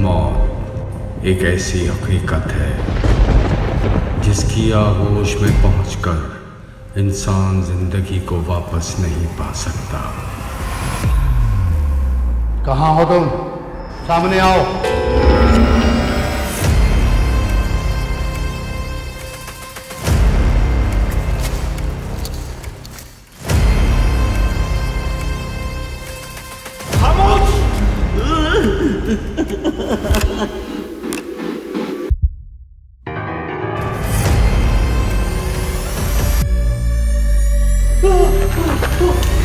मौत एक ऐसी हकीकत है जिसकी आगोश में पहुंचकर इंसान ज़िंदगी को वापस नहीं पा सकता। कहाँ हो तुम? सामने आओ। Oh, oh, oh.